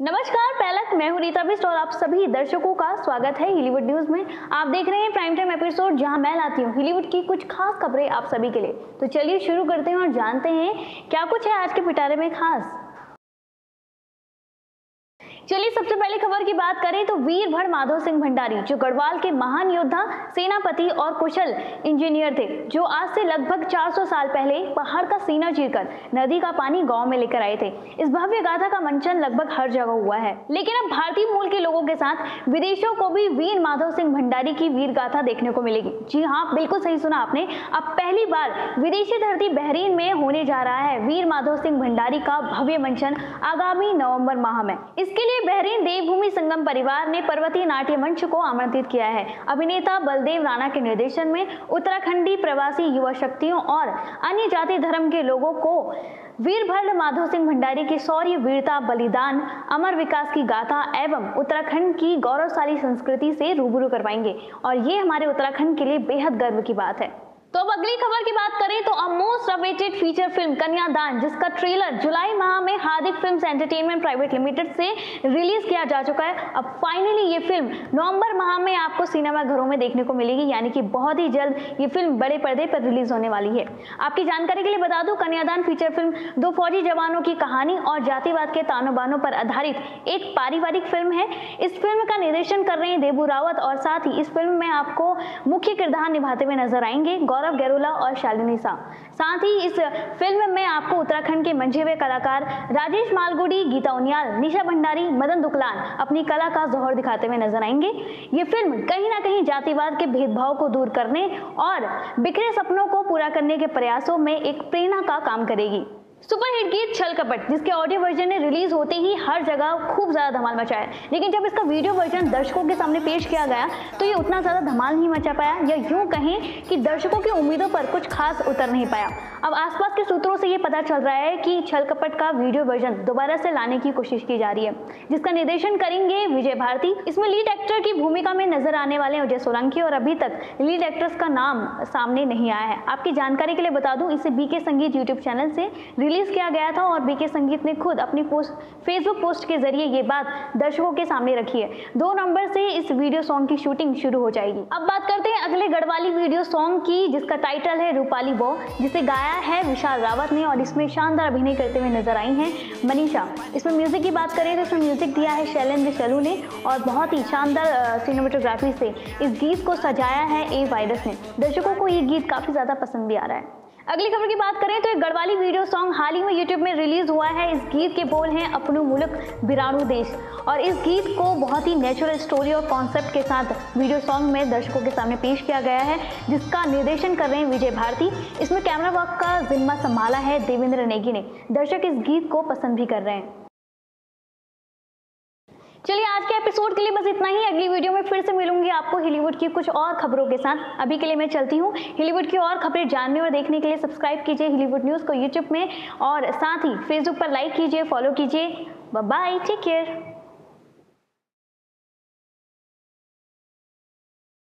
नमस्कार पहलक मैं हूँ रीता बिस्ट और आप सभी दर्शकों का स्वागत है हिलीवुड न्यूज़ में। आप देख रहे हैं प्राइम टाइम एपिसोड जहाँ मैं लाती हूँ हिलीवुड की कुछ खास खबरें आप सभी के लिए। तो चलिए शुरू करते हैं और जानते हैं क्या कुछ है आज के पिटारे में खास। चलिए, सबसे पहले खबर की बात करें तो वीर भड़ माधव सिंह भंडारी, जो गढ़वाल के महान योद्धा, सेनापति और कुशल इंजीनियर थे, जो आज से लगभग 400 साल पहले पहाड़ का सीना चीरकर नदी का पानी गाँव में लेकर आए थे। इस भव्य गाथा का मंचन लगभग हर जगह हुआ है। लेकिन अब भारतीय मूल के लोगों के साथ विदेशों को भी वीर माधव सिंह भंडारी की वीर गाथा देखने को मिलेगी। जी हाँ बिल्कुल सही सुना आपने। अब पहली बार विदेशी धरती बहरीन में होने जा रहा है वीर माधव सिंह भंडारी का भव्य मंचन आगामी नवंबर माह में। इसके लिए बहरीन देवभूमि संगम परिवार ने पर्वतीय नाट्य मंच को आमंत्रित किया है। अभिनेता बलदेव राणा के निर्देशन में उत्तराखंडी प्रवासी युवा शक्तियों और अन्य जाति धर्म के लोगों को वीरभद्र माधव सिंह भंडारी के शौर्य वीरता, बलिदान, अमर विकास की गाथा एवं उत्तराखंड की गौरवशाली संस्कृति से रूबरू करवाएँगे। और ये हमारे उत्तराखंड के लिए बेहद गर्व की बात है। तो अब अगली खबर की बात करें तो अब मोस्ट अवेटेड फीचर फ़िल्म कन्यादान, जिसका ट्रेलर जुलाई माह में Hardik films entertainment private limited से रिलीज़ किया जा चुका है। अब फाइनली ये फ़िल्म नवंबर माह में आपको सिनेमा घरों में देखने को मिलेगी, यानी कि बहुत ही जल्द ये फ़िल्म बड़े पर्दे पर रिलीज़ होने वाली है। आपकी जानकारी के लिए बता दूँ, कन्यादान फीचर फ़िल्म दो फौजी जवानों की कहानी और जातिवाद के तानों बानों पर आधारित एक पारिवारिक फ़िल्म है। इस फ़िल्म का निर्देशन कर रहे हैं देबू रावत और साथ ही इस फ़िल्म में आपको मुख्य किरदार निभाते हुए नज़र आएँगे। गौरव गेरोला और शालिनी शाह। साथ ही इस फ़िल्म में आपको उत्तराखंड के मंझे हुए कलाकार राजेश मालगुडी, गीता उनियाल, निशा भंडारी, मदन दुकलान अपनी कला का जोहर दिखाते हुए नज़र आएँगे। ये फ़िल्म कहीं ना कहीं जातिवाद के भेदभाव को दूर करने और बिखरे सपनों को पूरा करने के प्रयासों में एक प्रेरणा का काम करेगी। सुपरहिट गीत छल कपट, जिसके ऑडियो वर्जन ने रिलीज़ होते ही हर जगह खूब ज़्यादा धमाल मचाया लेकिन जब इसका वीडियो वर्जन दर्शकों के सामने पेश किया गया तो ये उतना ज़्यादा धमाल नहीं मचा पाया, या यूँ कहें कि दर्शकों की उम्मीदों पर कुछ खास उतर नहीं पाया। अब आसपास के सूत्रों से ये पता चल रहा है कि छल कपट का वीडियो वर्जन दोबारा से लाने की कोशिश की जा रही है, जिसका निर्देशन करेंगे विजय भारती। इसमें लीड एक्टर की भूमिका में नज़र आने वाले अजय सोलंकी, और अभी तक लीड एक्ट्रेस का नाम सामने नहीं आया है। आपकी जानकारी के लिए बता दूँ, इसे बीके संगीत यूट्यूब चैनल से रिलीज़ किया गया था और बीके संगीत ने खुद अपनी पोस्ट फेसबुक पोस्ट के ज़रिए ये बात दर्शकों के सामने रखी है। दो नवंबर से इस वीडियो सॉन्ग की शूटिंग शुरू हो जाएगी। अब बात करते हैं अगले गढ़वाली वीडियो सॉन्ग की, जिसका टाइटल है रूपाली बो, जिसे गाया है विशाल रावत ने और इसमें शानदार अभिनय करते हुए नज़र आई हैं मनीषा। इसमें म्यूज़िक की बात करें तो इसमें म्यूज़िक दिया है शैलेंद्र शलू ने और बहुत ही शानदार सिनेमाटोग्राफी से इस गीत को सजाया है ए वायरस ने। दर्शकों को ये गीत काफ़ी ज़्यादा पसंद भी आ रहा है। अगली खबर की बात करें तो एक गढ़वाली वीडियो सॉन्ग हाल ही में यूट्यूब में रिलीज़ हुआ है। इस गीत के बोल हैं अपनू मुल्क, बिरानू देश। और इस गीत को बहुत ही नेचुरल स्टोरी और कॉन्सेप्ट के साथ वीडियो सॉन्ग में दर्शकों के सामने पेश किया गया है, जिसका निर्देशन कर रहे हैं विजय भारती। इसमें कैमरा वर्क का जिम्मा संभाला है देवेंद्र नेगी ने। दर्शक इस गीत को पसंद भी कर रहे हैं। चलिए, आज के एपिसोड के लिए बस इतना ही। अगली वीडियो में फिर से मिलूँगी आपको हॉलीवुड की कुछ और खबरों के साथ। अभी के लिए मैं चलती हूँ। हॉलीवुड की और खबरें जानने और देखने के लिए सब्सक्राइब कीजिए हॉलीवुड न्यूज़ को यूट्यूब में और साथ ही फेसबुक पर लाइक कीजिए फॉलो कीजिए। Bye take care